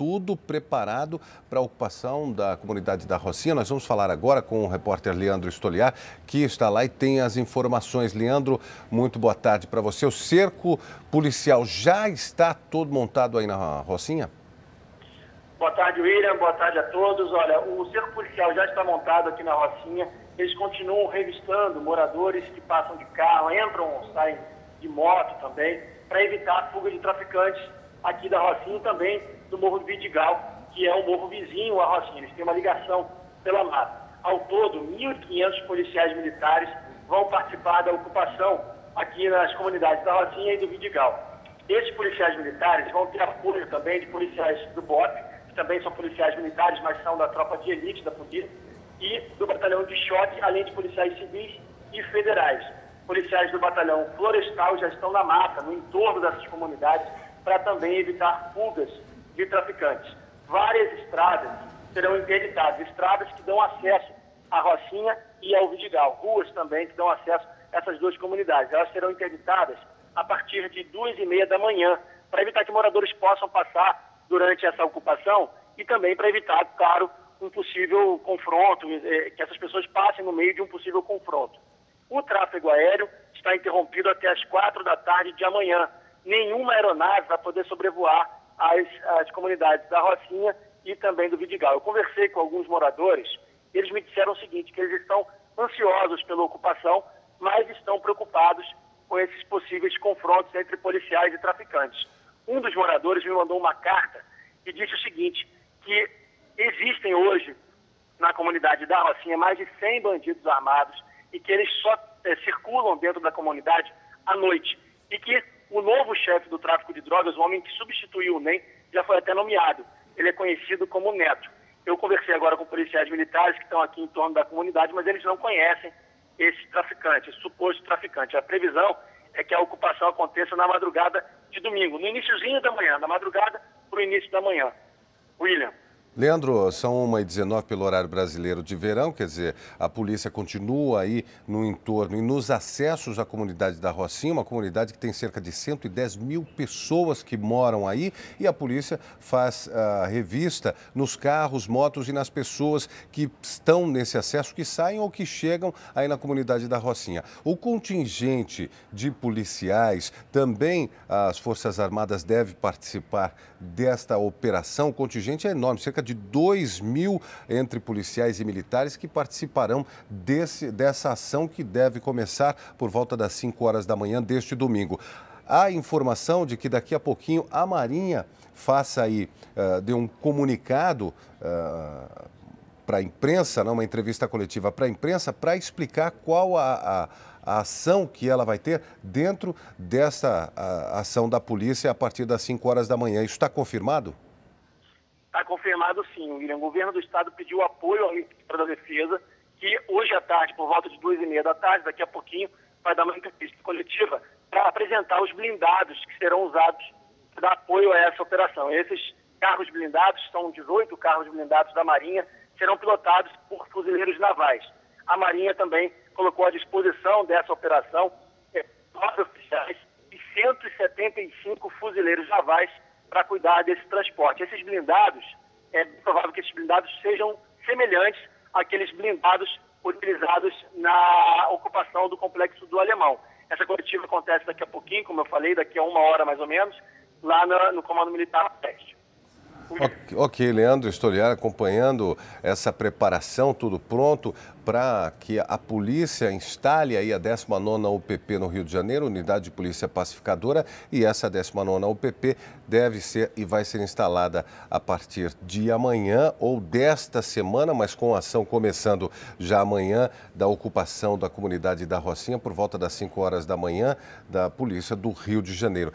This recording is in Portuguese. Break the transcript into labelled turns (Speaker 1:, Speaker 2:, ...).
Speaker 1: tudo preparado para a ocupação da comunidade da Rocinha. Nós vamos falar agora com o repórter Leandro Estoliar, que está lá e tem as informações. Leandro, muito boa tarde para você. O cerco policial já está todo montado aí na Rocinha?
Speaker 2: Boa tarde, William. Boa tarde a todos. Olha, o cerco policial já está montado aqui na Rocinha. Eles continuam revistando moradores que passam de carro, entram, saem de moto também, para evitar a fuga de traficantes aqui da Rocinha e também do Morro do Vidigal, que é um morro vizinho à Rocinha. Eles têm uma ligação pela mata. Ao todo, 1.500 policiais militares vão participar da ocupação aqui nas comunidades da Rocinha e do Vidigal. Esses policiais militares vão ter apoio também de policiais do BOP, que também são policiais militares, mas são da tropa de elite da polícia, e do batalhão de choque, além de policiais civis e federais. Policiais do batalhão florestal já estão na mata, no entorno dessas comunidades, para também evitar fugas de traficantes. Várias estradas serão interditadas, estradas que dão acesso à Rocinha e ao Vidigal, ruas também que dão acesso a essas duas comunidades. Elas serão interditadas a partir de duas e meia da manhã, para evitar que moradores possam passar durante essa ocupação e também para evitar, claro, um possível confronto, eh, que essas pessoas passem no meio de um possível confronto. O tráfego aéreo está interrompido até as quatro da tarde de amanhã. Nenhuma aeronave vai poder sobrevoar as, as comunidades da Rocinha e também do Vidigal. Eu conversei com alguns moradores, eles me disseram o seguinte, que eles estão ansiosos pela ocupação, mas estão preocupados com esses possíveis confrontos entre policiais e traficantes um dos moradores me mandou uma carta e disse o seguinte, que existem hoje na comunidade da Rocinha mais de 100 bandidos armados e que eles só é, circulam dentro da comunidade à noite. E que o novo chefe do tráfico de drogas, o homem que substituiu o NEM, já foi até nomeado. Ele é conhecido como Neto. Eu conversei agora com policiais militares que estão aqui em torno da comunidade, mas eles não conhecem esse traficante, esse suposto traficante. A previsão é que a ocupação aconteça na madrugada de domingo, no iníciozinho da manhã, na madrugada para o início da manhã. William.
Speaker 1: Leandro, são 1h19 pelo horário brasileiro de verão, quer dizer, a polícia continua aí no entorno e nos acessos à comunidade da Rocinha, uma comunidade que tem cerca de 110 mil pessoas que moram aí, e a polícia faz a revista nos carros, motos e nas pessoas que estão nesse acesso, que saem ou que chegam aí na comunidade da Rocinha. O contingente de policiais, também as Forças Armadas devem participar desta operação. O contingente é enorme, cerca cerca de 2 mil entre policiais e militares que participarão desse, dessa ação que deve começar por volta das 5 horas da manhã deste domingo. Há informação de que daqui a pouquinho a Marinha faça aí, uh, um comunicado uh, para a imprensa, não, uma entrevista coletiva para a imprensa, para explicar qual a, a, a, ação que ela vai ter dentro dessa a, ação da polícia a partir das 5 horas da manhã. Isso está confirmado?
Speaker 2: Está confirmado sim, William. O governo do estado pediu apoio ao ministro da Defesa, que hoje à tarde, por volta de duas e meia da tarde, daqui a pouquinho, vai dar uma entrevista coletiva para apresentar os blindados que serão usados para dar apoio a essa operação. Esses carros blindados, são 18 carros blindados da Marinha, serão pilotados por fuzileiros navais. A Marinha também colocou à disposição dessa operação eh, nove oficiais e 175 fuzileiros navais para cuidar desse transporte. Esses blindados, é provável que esses blindados sejam semelhantes àqueles blindados utilizados na ocupação do complexo do Alemão. Essa coletiva acontece daqui a pouquinho, como eu falei, daqui a uma hora mais ou menos, lá no, no Comando Militar Leste.
Speaker 1: Ok, Leandro Estoliar acompanhando essa preparação, tudo pronto para que a polícia instale aí a 19ª UPP no Rio de Janeiro, Unidade de Polícia Pacificadora, e essa 19ª UPP deve ser e vai ser instalada a partir de amanhã ou desta semana, mas com ação começando já amanhã da ocupação da comunidade da Rocinha por volta das 5 horas da manhã da Polícia do Rio de Janeiro.